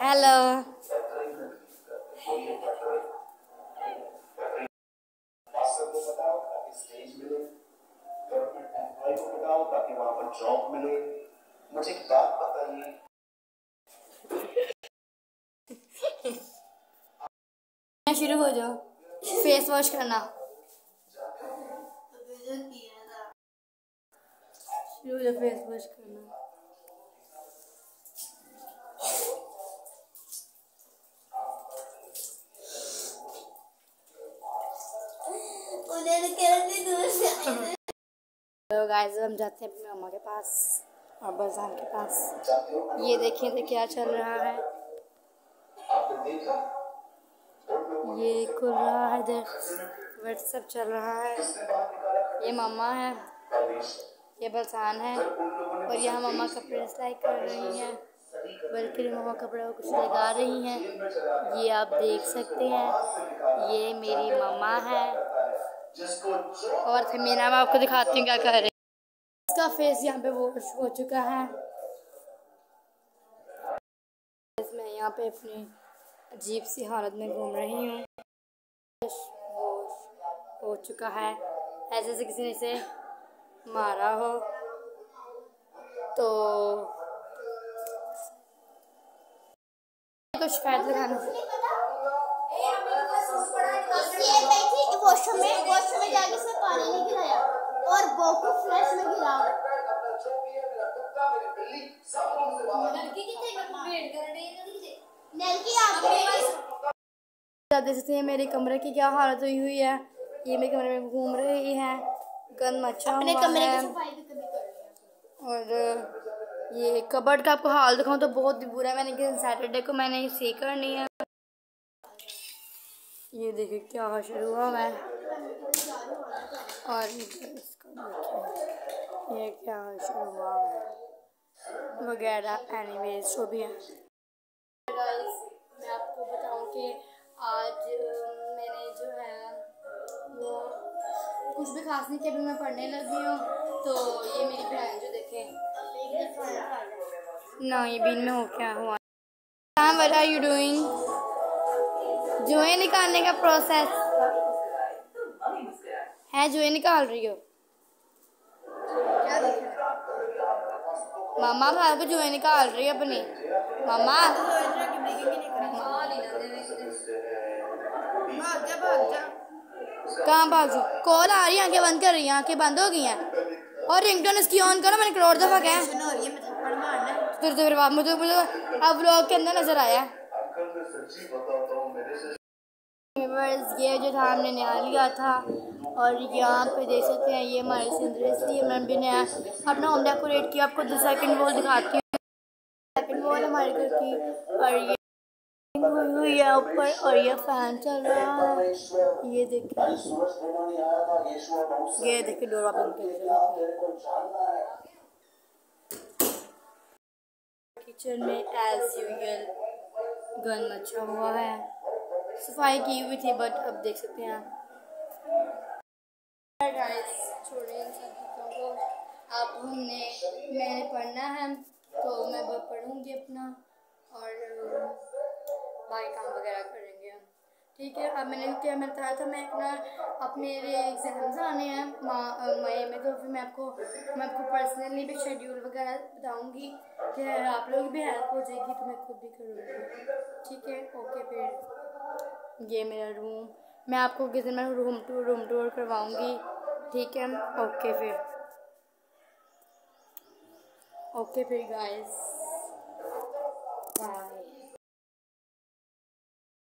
Hello job मिले मुझे एक बात बताइए शुरू हो जाओ फेस वॉश करना शुरू हो जाओ फेस वॉश करना। तो गाइस, हम जाते हैं अपनी मम्मा के पास, और बरसान के पास। ये देखिए तो क्या चल रहा है। ये खुल रहा है इधर व्हाट्सअप चल रहा है। ये मम्मा है, ये बरसान है, और यहाँ मम्मा कपड़े सिलाई कर रही हैं, बल्कि मम्मा कपड़े कुछ लगा रही हैं। ये आप देख सकते हैं, ये मेरी मम्मा है। और फिर मेरा मैं आपको दिखाती हूँ क्या कर रहे इसका फेस यहाँ पे वॉश हो चुका है। मैं यहाँ पे अपनी अजीब सी हालत में घूम रही हूँ। हो चुका है। ऐसे जैसे किसी ने इसे मारा हो तो तो शिकायत लगाना वॉशरूम में से पानी नहीं गिराया और बोको फ्लैश में गिरा। है आप आप देख सकते हैं मेरे कमरे की क्या हालत हुई हुई है। ये मेरे कमरे में घूम रही है। गंद मचा अपने कमरे है। की सफ़ाई भी कभी कर और ये कबर्ड का आपको हाल दिखाऊँ तो बहुत ही बुरा है। मैंने कि सैटरडे को मैंने ये सीख करनी है। ये देखिए क्या शुरू हुआ है और ये क्या शुरू हुआ है वगैरह एनीवेज जो भी है। मैं आपको बताऊँ कि आज मैंने जो है वो कुछ भी खास नहीं किया अभी मैं पढ़ने लगी हूँ तो ये मेरी बहन जो देखे। ना ये बिन में हो क्या हुआ? हाँ वट आर यू डूइंग जुए निकालने का प्रोसेस है जुए निकाल रही हो। मामा भाई को जुए निकाल रही है अपनी। मामा। कहाँ भाग? जाओ कॉल आ रही है आँखें बंद कर रही हैं। आँखें बंद हो गई हैं। और रिंगटोन इसकी ऑन करो मैंने करोड़ दफ़ा कहा फिर तो फिर बाप मुझे मुझे अब लोग के अंदर नज़र आया अंकल मैं सच्ची बताता मेरे से बस ये जो था, हमने नया लिया था। और यहाँ पे देख सकते हैं, ये हमारे सिंदर इसलिए मैंने भी नया अपना होम डेकोरेट किया। आपको दो सेकंड वॉल दिखाती हूँ। सेकंड वॉल हमारे घर की, और ये हुई हुई है ऊपर, और ये फ़ैन चल रहा है। ये देखिए था ये देखिए डोरा बंद किचन में एज यूजल गन मचा हुआ है। सफ़ाई की हुई थी बट अब देख सकते हैं आप। हमने, मैंने पढ़ना है तो मैं अब पढ़ूँगी अपना, और, बाकी काम वगैरह करेंगे हम। ठीक है, अब मैंने क्या मैं बताया था, मैं अपना, अपने एग्ज़ाम्स आने हैं मई में तो फिर मैं आपको मैं आपको पर्सनली भी शेड्यूल वगैरह बताऊँगी कि आप लोग भी हेल्प हो जाएगी तो मैं खुद भी करूँगी। ठीक है ओके फिर। ये मेरा रूम मैं आपको किस दिन मैं रूम टूर रूम टूर करवाऊँगी. ठीक है? ओके फिर. ओके फिर गाइस